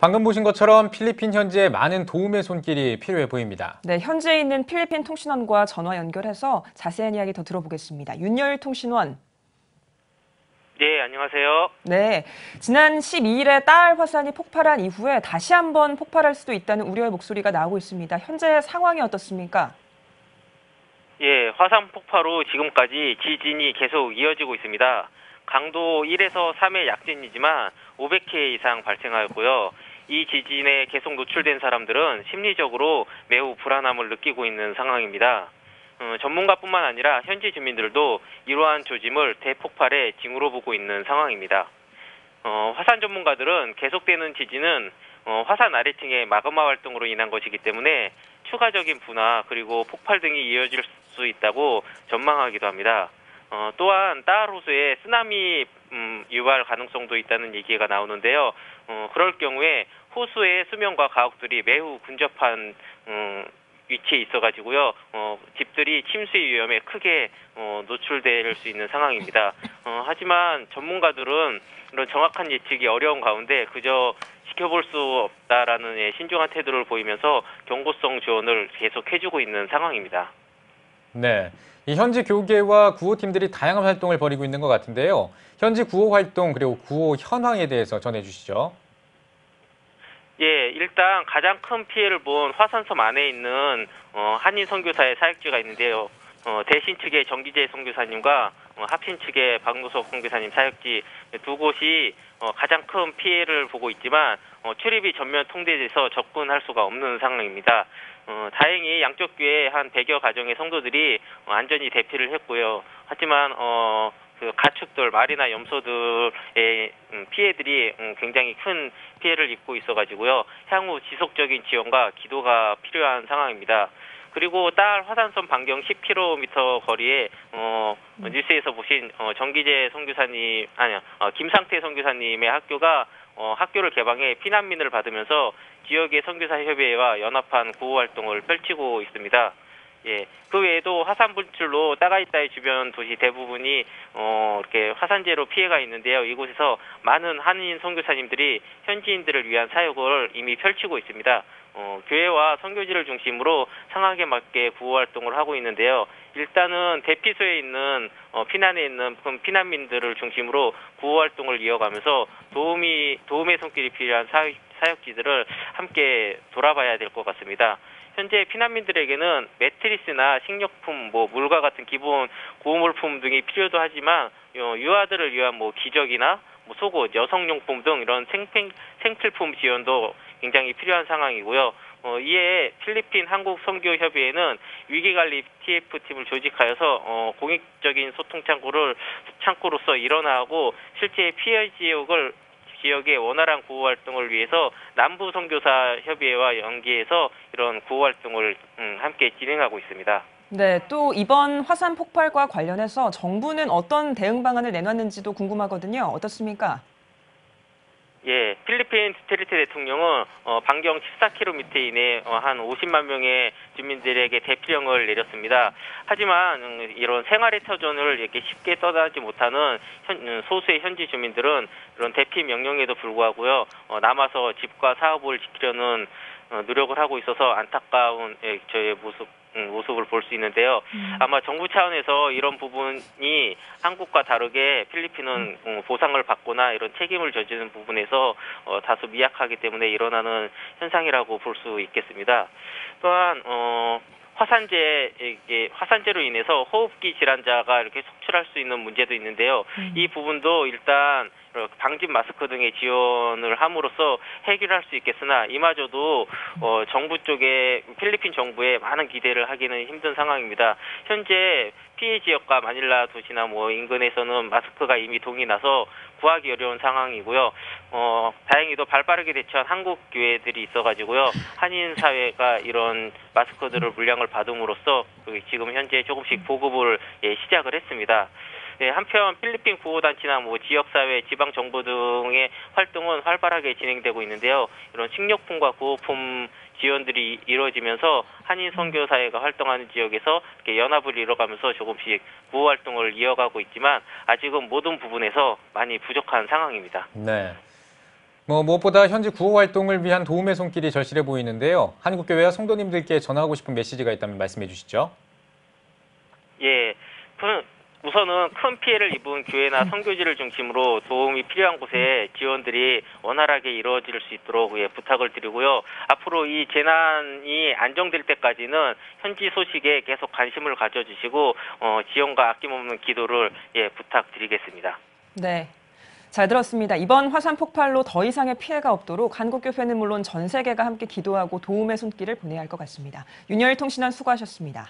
방금 보신 것처럼 필리핀 현지에 많은 도움의 손길이 필요해 보입니다. 네, 현지에 있는 필리핀 통신원과 전화 연결해서 자세한 이야기 더 들어보겠습니다. 윤열 통신원. 네, 안녕하세요. 네, 지난 12일에 딸 화산이 폭발한 이후에 다시 한번 폭발할 수도 있다는 우려의 목소리가 나오고 있습니다. 현재 상황이 어떻습니까? 예, 화산 폭발 후 지금까지 지진이 계속 이어지고 있습니다. 강도 1에서 3의 약진이지만 500회 이상 발생하였고요. 이 지진에 계속 노출된 사람들은 심리적으로 매우 불안함을 느끼고 있는 상황입니다. 어, 전문가뿐만 아니라 현지 주민들도 이러한 조짐을 대폭발의 징후로 보고 있는 상황입니다. 어, 화산 전문가들은 계속되는 지진은 어, 화산 아래층의 마그마 활동으로 인한 것이기 때문에 추가적인 분화 그리고 폭발 등이 이어질 수 있다고 전망하기도 합니다. 어, 또한 따알 호수에 쓰나미 음, 유발 가능성도 있다는 얘기가 나오는데요. 어, 그럴 경우에 호수의 수면과 가옥들이 매우 근접한 음, 위치에 있어가지고요. 어, 집들이 침수 위험에 크게 어, 노출될 수 있는 상황입니다. 어, 하지만 전문가들은 이런 정확한 예측이 어려운 가운데 그저 지켜볼 수 없다라는 예, 신중한 태도를 보이면서 경고성 지원을 계속 해주고 있는 상황입니다. 네. 이 현지 교계와 구호팀들이 다양한 활동을 벌이고 있는 것 같은데요. 현지 구호 활동 그리고 구호 현황에 대해서 전해주시죠. 예, 일단 가장 큰 피해를 본 화산섬 안에 있는 어, 한인 선교사의 사역지가 있는데요. 어, 대신 측의 정기재 선교사님과 어, 합신 측의 박노석 선교사님 사역지 두 곳이 어, 가장 큰 피해를 보고 있지만 어, 출입이 전면 통제돼서 접근할 수가 없는 상황입니다. 어, 다행히 양쪽 교회 한 100여 가정의 성도들이 어, 안전히 대피를 했고요. 하지만 어, 그 가축들, 말이나 염소들의 음, 피해들이 음, 굉장히 큰 피해를 입고 있어가지고요. 향후 지속적인 지원과 기도가 필요한 상황입니다. 그리고 딸 화산섬 반경 10km 거리에 어, 뉴스에서 보신 어, 정기재 선교사님 아니야 어, 김상태 선교사님의 학교가 어, 학교를 개방해 피난민을 받으면서 지역의 선교사 협의회와 연합한 구호 활동을 펼치고 있습니다. 예, 그 외에도 화산 분출로 따가이따이 주변 도시 대부분이 어, 이렇게 화산재로 피해가 있는데요. 이곳에서 많은 한인 선교사님들이 현지인들을 위한 사역을 이미 펼치고 있습니다. 어, 교회와 선교지를 중심으로 상황에 맞게 구호 활동을 하고 있는데요. 일단은 대피소에 있는 어, 피난에 있는 피난민들을 중심으로 구호 활동을 이어가면서 도움이 도움의 손길이 필요한 사역, 사역지들을 함께 돌아봐야 될 것 같습니다. 현재 피난민들에게는 매트리스나 식료품, 뭐 물과 같은 기본 구호물품 등이 필요도 하지만 어, 유아들을 위한 뭐 기저귀나 뭐 속옷, 여성용품 등 이런 생필, 생필품 지원도 굉장히 필요한 상황이고요. 어, 이에 필리핀 한국 선교 협의회는 위기관리 TF팀을 조직하여서 어, 공익적인 소통 창구를 창구로서 일어나고 실제 피해 지역을 지역의 원활한 구호 활동을 위해서 남부 선교사 협의회와 연계해서 이런 구호 활동을 음, 함께 진행하고 있습니다. 네, 또 이번 화산 폭발과 관련해서 정부는 어떤 대응 방안을 내놨는지도 궁금하거든요. 어떻습니까? 예, 필리핀 두테르테 대통령은 어, 반경 14km 이내 어, 한 50만 명의 주민들에게 대피령을 내렸습니다. 하지만 음, 이런 생활의 터전을 이렇게 쉽게 떠나지 못하는 현, 음, 소수의 현지 주민들은 이런 대피 명령에도 불구하고요 어, 남아서 집과 사업을 지키려는 어, 노력을 하고 있어서 안타까운 예, 저의 모습 음, 모습을 볼 수 있는데요. 음. 아마 정부 차원에서 이런 부분이 한국과 다르게 필리핀은 음. 보상을 받거나 이런 책임을 져주는 부분에서 어, 다소 미약하기 때문에 일어나는 현상이라고 볼 수 있겠습니다. 또한 어, 화산재 이게 화산재로 인해서 호흡기 질환자가 이렇게 속출할 수 있는 문제도 있는데요. 음. 이 부분도 일단 방진 마스크 등의 지원을 함으로써 해결할 수 있겠으나 이마저도 어, 정부 쪽에 필리핀 정부에 많은 기대를 하기는 힘든 상황입니다. 현재 피해 지역과 마닐라 도시나 뭐 인근에서는 마스크가 이미 동이 나서 구하기 어려운 상황이고요. 어, 다행히도 발빠르게 대처한 한국 교회들이 있어가지고요. 한인 사회가 이런 마스크들을 물량을 받음으로써 지금 현재 조금씩 보급을 예, 시작을 했습니다. 네, 한편 필리핀 구호단체나 뭐 지역사회, 지방정부 등의 활동은 활발하게 진행되고 있는데요. 이런 식료품과 구호품 지원들이 이루어지면서 한인 선교사회가 활동하는 지역에서 연합을 이뤄가면서 조금씩 구호 활동을 이어가고 있지만 아직은 모든 부분에서 많이 부족한 상황입니다. 네. 뭐 무엇보다 현지 구호 활동을 위한 도움의 손길이 절실해 보이는데요. 한국교회와 성도님들께 전하고 싶은 메시지가 있다면 말씀해 주시죠. 예, 그 우선은 큰 피해를 입은 교회나 선교지를 중심으로 도움이 필요한 곳에 지원들이 원활하게 이루어질 수 있도록 예, 부탁을 드리고요. 앞으로 이 재난이 안정될 때까지는 현지 소식에 계속 관심을 가져주시고 어, 지원과 아낌없는 기도를 예, 부탁드리겠습니다. 네. 잘 들었습니다. 이번 화산 폭발로 더 이상의 피해가 없도록 한국교회는 물론 전 세계가 함께 기도하고 도움의 손길을 보내야 할 것 같습니다. 윤여일 통신원 수고하셨습니다.